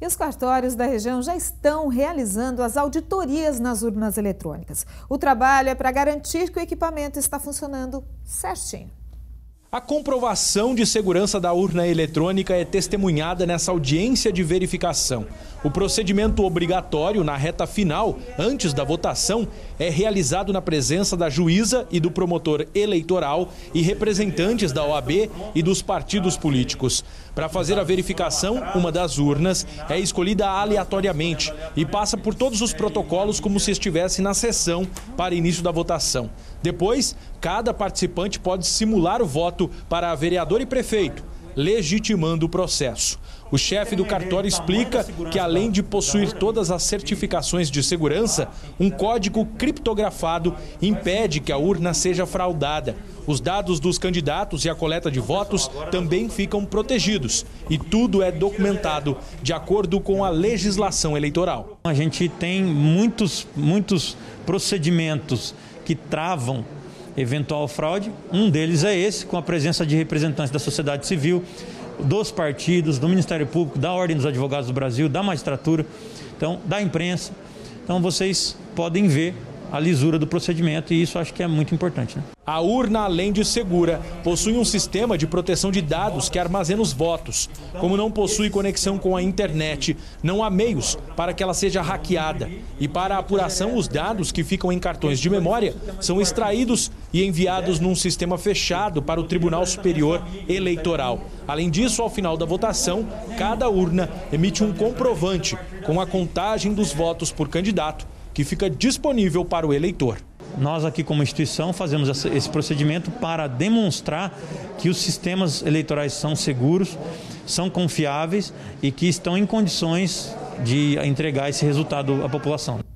E os cartórios da região já estão realizando as auditorias nas urnas eletrônicas. O trabalho é para garantir que o equipamento está funcionando certinho. A comprovação de segurança da urna eletrônica é testemunhada nessa audiência de verificação. O procedimento obrigatório na reta final, antes da votação, é realizado na presença da juíza e do promotor eleitoral e representantes da OAB e dos partidos políticos. Para fazer a verificação, uma das urnas é escolhida aleatoriamente e passa por todos os protocolos como se estivesse na sessão para início da votação. Depois, cada participante pode simular o voto para vereador e prefeito, legitimando o processo. O chefe do cartório explica que, além de possuir todas as certificações de segurança, um código criptografado impede que a urna seja fraudada. Os dados dos candidatos e a coleta de votos também ficam protegidos e tudo é documentado de acordo com a legislação eleitoral. A gente tem muitos, muitos procedimentos que travam eventual fraude. Um deles é esse, com a presença de representantes da sociedade civil, dos partidos, do Ministério Público, da Ordem dos Advogados do Brasil, da magistratura, então da imprensa. Então vocês podem ver a lisura do procedimento e isso acho que é muito importante. Né? A urna, além de segura, possui um sistema de proteção de dados que armazena os votos. Como não possui conexão com a internet, não há meios para que ela seja hackeada. E para a apuração, os dados que ficam em cartões de memória são extraídos e enviados num sistema fechado para o Tribunal Superior Eleitoral. Além disso, ao final da votação, cada urna emite um comprovante com a contagem dos votos por candidato que fica disponível para o eleitor. Nós aqui como instituição fazemos esse procedimento para demonstrar que os sistemas eleitorais são seguros, são confiáveis e que estão em condições de entregar esse resultado à população.